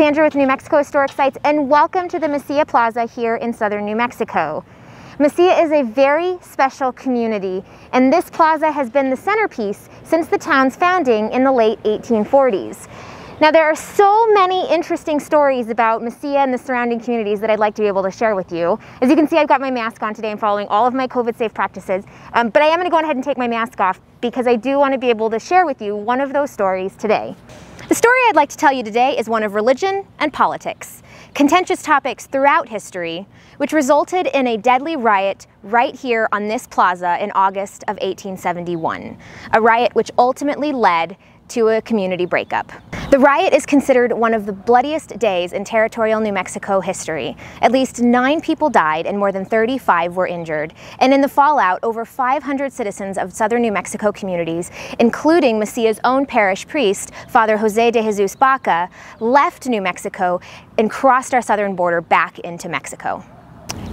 Alexandra with New Mexico Historic Sites and welcome to the Mesilla Plaza here in southern New Mexico. Mesilla is a very special community and this plaza has been the centerpiece since the town's founding in the late 1840s. Now there are so many interesting stories about Mesilla and the surrounding communities that I'd like to be able to share with you. As you can see, I've got my mask on today. I'm following all of my COVID safe practices, um, but I am gonna go ahead and take my mask off because I do wanna be able to share with you one of those stories today. The story I'd like to tell you today is one of religion and politics, contentious topics throughout history, which resulted in a deadly riot right here on this plaza in August of 1871, a riot which ultimately led to a community breakup. The riot is considered one of the bloodiest days in territorial New Mexico history. At least nine people died and more than 35 were injured. And in the fallout, over 500 citizens of southern New Mexico communities, including Mesilla's own parish priest, Father Jose de Jesus Baca, left New Mexico and crossed our southern border back into Mexico.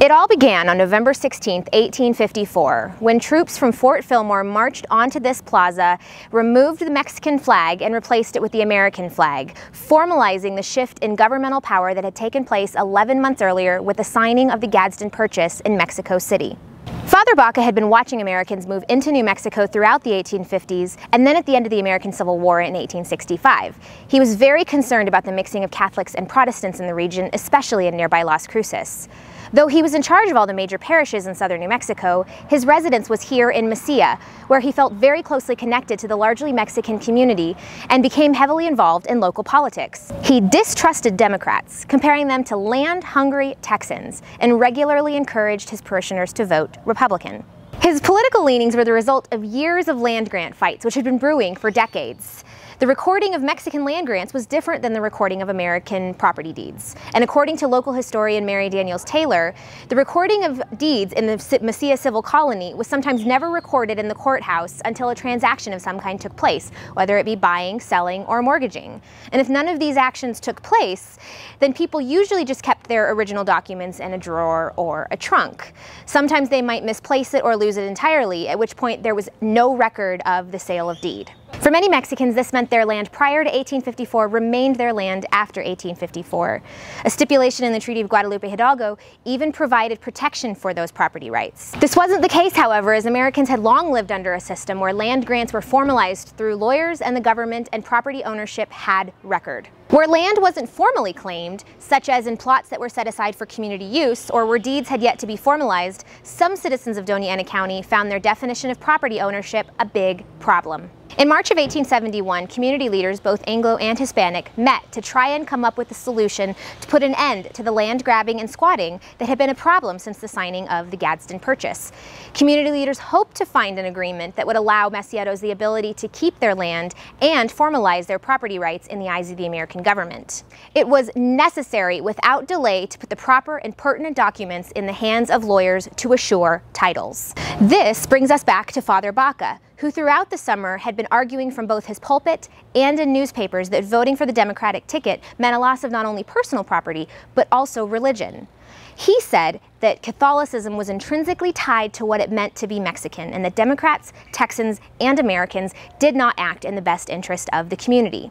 It all began on November 16, 1854, when troops from Fort Fillmore marched onto this plaza, removed the Mexican flag, and replaced it with the American flag, formalizing the shift in governmental power that had taken place 11 months earlier with the signing of the Gadsden Purchase in Mexico City. Father Baca had been watching Americans move into New Mexico throughout the 1850s and then at the end of the American Civil War in 1865. He was very concerned about the mixing of Catholics and Protestants in the region, especially in nearby Las Cruces. Though he was in charge of all the major parishes in southern New Mexico, his residence was here in Mesilla, where he felt very closely connected to the largely Mexican community and became heavily involved in local politics. He distrusted Democrats, comparing them to land-hungry Texans, and regularly encouraged his parishioners to vote Republican. His political leanings were the result of years of land grant fights, which had been brewing for decades. The recording of Mexican land grants was different than the recording of American property deeds. And according to local historian Mary Daniels Taylor, the recording of deeds in the Mesilla civil colony was sometimes never recorded in the courthouse until a transaction of some kind took place, whether it be buying, selling, or mortgaging. And if none of these actions took place, then people usually just kept their original documents in a drawer or a trunk. Sometimes they might misplace it or lose it entirely, at which point there was no record of the sale of deed. For many Mexicans, this meant their land prior to 1854 remained their land after 1854. A stipulation in the Treaty of Guadalupe Hidalgo even provided protection for those property rights. This wasn't the case, however, as Americans had long lived under a system where land grants were formalized through lawyers and the government and property ownership had record. Where land wasn't formally claimed, such as in plots that were set aside for community use or where deeds had yet to be formalized, some citizens of Doña Ana County found their definition of property ownership a big problem. In March of 1871, community leaders, both Anglo and Hispanic, met to try and come up with a solution to put an end to the land grabbing and squatting that had been a problem since the signing of the Gadsden Purchase. Community leaders hoped to find an agreement that would allow Mesilleros the ability to keep their land and formalize their property rights in the eyes of the American government. It was necessary without delay to put the proper and pertinent documents in the hands of lawyers to assure titles. This brings us back to Father Baca, who throughout the summer had been arguing from both his pulpit and in newspapers that voting for the Democratic ticket meant a loss of not only personal property, but also religion. He said that Catholicism was intrinsically tied to what it meant to be Mexican and that Democrats, Texans, and Americans did not act in the best interest of the community.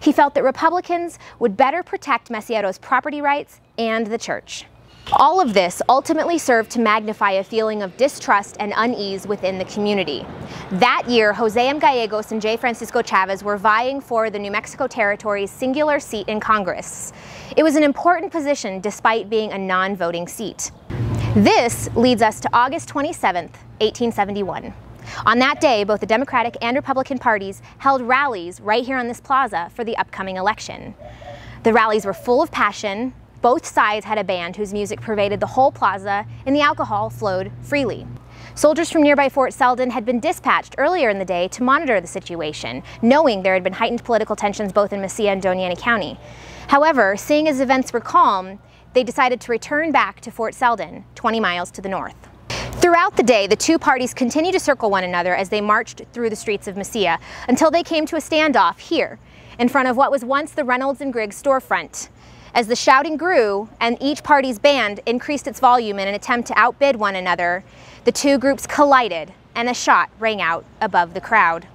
He felt that Republicans would better protect Mesilleros' property rights and the church. All of this ultimately served to magnify a feeling of distrust and unease within the community. That year, Jose M. Gallegos and J. Francisco Chavez were vying for the New Mexico Territory's singular seat in Congress. It was an important position despite being a non-voting seat. This leads us to August 27, 1871. On that day, both the Democratic and Republican parties held rallies right here on this plaza for the upcoming election. The rallies were full of passion, both sides had a band whose music pervaded the whole plaza and the alcohol flowed freely. Soldiers from nearby Fort Selden had been dispatched earlier in the day to monitor the situation, knowing there had been heightened political tensions both in Mesilla and Doña Ana County. However, seeing as events were calm, they decided to return back to Fort Selden, 20 miles to the north. Throughout the day, the two parties continued to circle one another as they marched through the streets of Mesilla until they came to a standoff here, in front of what was once the Reynolds and Griggs storefront. As the shouting grew and each party's band increased its volume in an attempt to outbid one another, the two groups collided and a shot rang out above the crowd.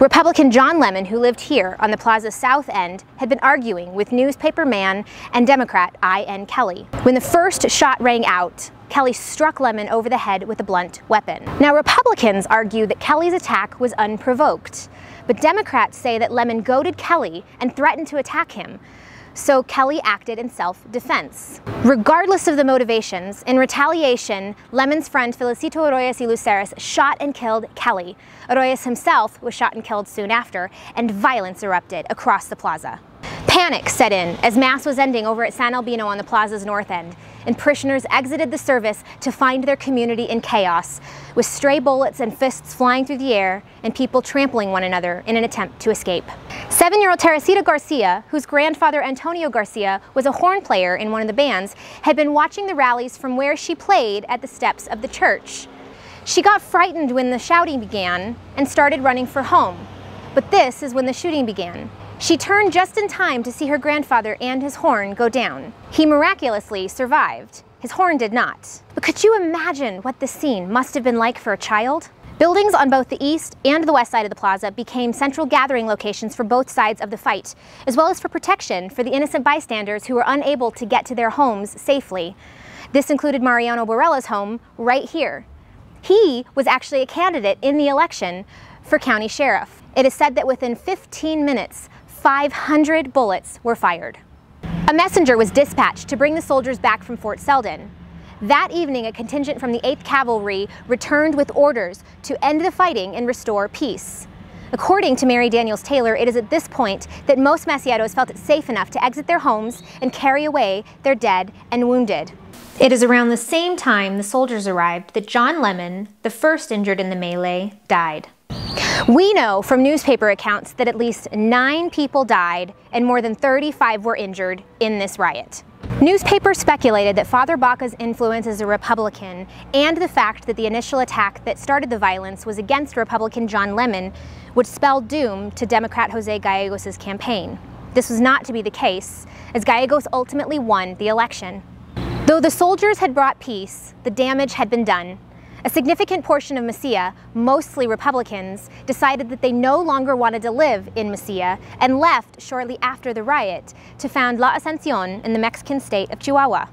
Republican John Lemon, who lived here on the plaza's south end, had been arguing with newspaper man and Democrat I.N. Kelly. When the first shot rang out, Kelly struck Lemon over the head with a blunt weapon. Now, Republicans argue that Kelly's attack was unprovoked, but Democrats say that Lemon goaded Kelly and threatened to attack him, so Kelly acted in self-defense. Regardless of the motivations, in retaliation, Lemon's friend Felicito Arroyas y Luceres shot and killed Kelly. Arroyas himself was shot and killed soon after, and violence erupted across the plaza. Panic set in as Mass was ending over at San Albino on the plaza's north end, and parishioners exited the service to find their community in chaos, with stray bullets and fists flying through the air and people trampling one another in an attempt to escape. Seven-year-old Teresita Garcia, whose grandfather Antonio Garcia was a horn player in one of the bands, had been watching the rallies from where she played at the steps of the church. She got frightened when the shouting began and started running for home. But this is when the shooting began. She turned just in time to see her grandfather and his horn go down. He miraculously survived. His horn did not. But could you imagine what this scene must have been like for a child? Buildings on both the east and the west side of the plaza became central gathering locations for both sides of the fight, as well as for protection for the innocent bystanders who were unable to get to their homes safely. This included Mariano Barela's home right here. He was actually a candidate in the election for county sheriff. It is said that within 15 minutes, 500 bullets were fired. A messenger was dispatched to bring the soldiers back from Fort Selden. That evening, a contingent from the 8th Cavalry returned with orders to end the fighting and restore peace. According to Mary Daniels Taylor, it is at this point that most Mesilleros felt it safe enough to exit their homes and carry away their dead and wounded. It is around the same time the soldiers arrived that John Lemon, the first injured in the melee, died. We know from newspaper accounts that at least nine people died and more than 35 were injured in this riot. Newspapers speculated that Father Baca's influence as a Republican and the fact that the initial attack that started the violence was against Republican John Lemon would spell doom to Democrat Jose Gallegos' campaign. This was not to be the case, as Gallegos ultimately won the election. Though the soldiers had brought peace, the damage had been done, a significant portion of Mesilla, mostly Republicans, decided that they no longer wanted to live in Mesilla and left shortly after the riot to found La Ascension in the Mexican state of Chihuahua.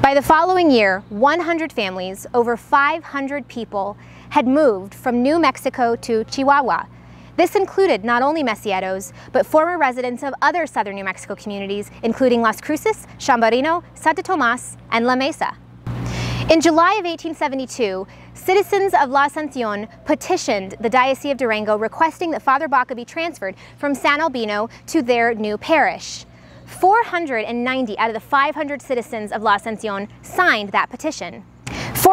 By the following year, 100 families, over 500 people, had moved from New Mexico to Chihuahua. This included not only Mesilleros, but former residents of other southern New Mexico communities, including Las Cruces, Chamberino, Santa Tomas, and La Mesa. In July of 1872, citizens of La Ascension petitioned the Diocese of Durango requesting that Father Baca be transferred from San Albino to their new parish. 490 out of the 500 citizens of La Ascension signed that petition.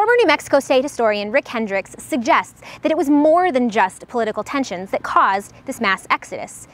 Former New Mexico State historian Rick Hendricks suggests that it was more than just political tensions that caused this mass exodus.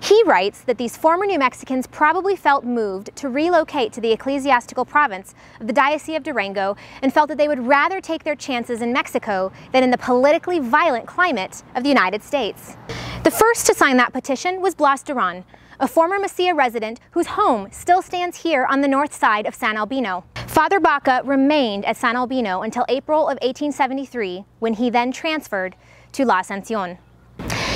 He writes that these former New Mexicans probably felt moved to relocate to the ecclesiastical province of the Diocese of Durango and felt that they would rather take their chances in Mexico than in the politically violent climate of the United States. The first to sign that petition was Blas Duran, a former Mesilla resident whose home still stands here on the north side of San Albino. Father Baca remained at San Albino until April of 1873, when he then transferred to La Ascension.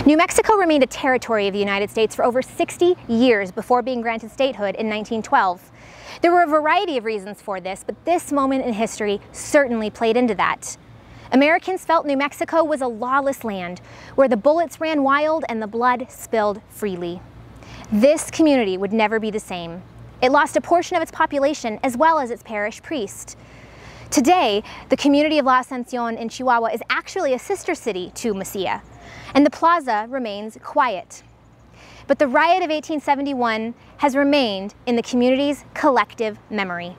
New Mexico remained a territory of the United States for over 60 years before being granted statehood in 1912. There were a variety of reasons for this, but this moment in history certainly played into that. Americans felt New Mexico was a lawless land where the bullets ran wild and the blood spilled freely. This community would never be the same. It lost a portion of its population as well as its parish priest. Today, the community of La Ascension in Chihuahua is actually a sister city to Mesilla, and the plaza remains quiet. But the riot of 1871 has remained in the community's collective memory.